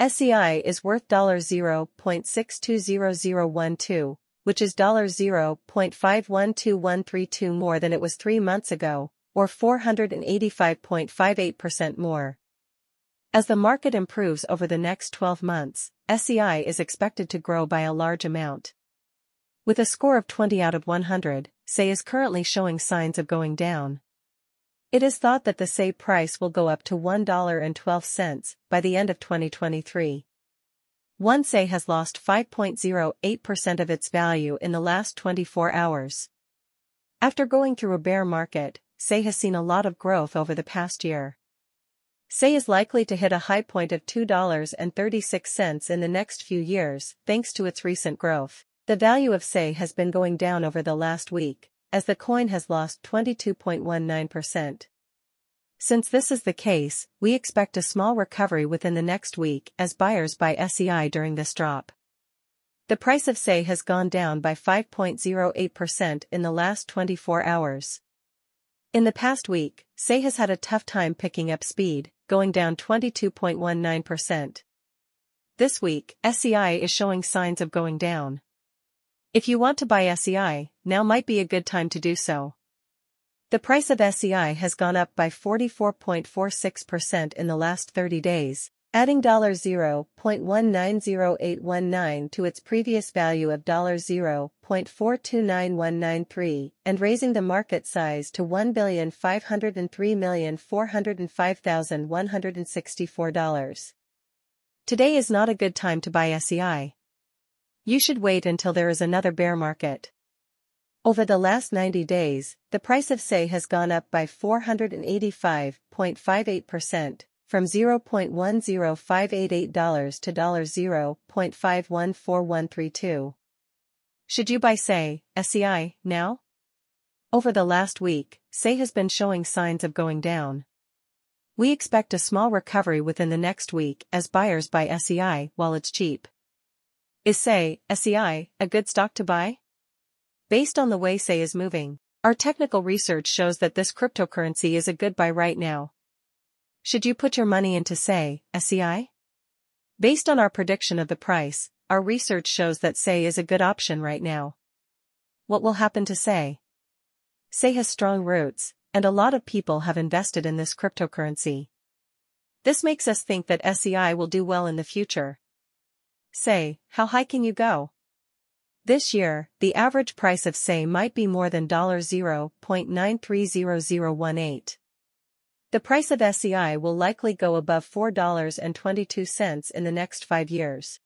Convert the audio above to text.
SEI is worth $0.620012, which is $0.512132 more than it was three months ago, or 485.58% more. As the market improves over the next 12 months, SEI is expected to grow by a large amount. With a score of 20 out of 100, SEI is currently showing signs of going down. It is thought that the SEI price will go up to $1.12 by the end of 2023. One SEI has lost 5.08% of its value in the last 24 hours. After going through a bear market, SEI has seen a lot of growth over the past year. SEI is likely to hit a high point of $2.36 in the next few years, thanks to its recent growth. The value of SEI has been going down over the last week, as the coin has lost 22.19%. Since this is the case, we expect a small recovery within the next week as buyers buy SEI during this drop. The price of SEI has gone down by 5.08% in the last 24 hours. In the past week, SEI has had a tough time picking up speed, going down 22.19%. This week, SEI is showing signs of going down. If you want to buy SEI, now might be a good time to do so. The price of SEI has gone up by 44.46% in the last 30 days, adding $0.190819 to its previous value of $0.429193 and raising the market size to $1,503,405,164. Today is not a good time to buy SEI. You should wait until there is another bear market. Over the last 90 days, the price of SEI has gone up by 485.58%, from $0.10588 to $0.514132. Should you buy SEI, SEI, now? Over the last week, SEI has been showing signs of going down. We expect a small recovery within the next week as buyers buy SEI while it's cheap. Is SEI, SEI, a good stock to buy? Based on the way SEI is moving, our technical research shows that this cryptocurrency is a good buy right now. Should you put your money into SEI, SEI? Based on our prediction of the price, our research shows that SEI is a good option right now. What will happen to SEI? SEI has strong roots, and a lot of people have invested in this cryptocurrency. This makes us think that SEI will do well in the future. SEI, how high can you go? This year, the average price of SEI might be more than $0.930018. The price of SEI will likely go above $4.22 in the next five years.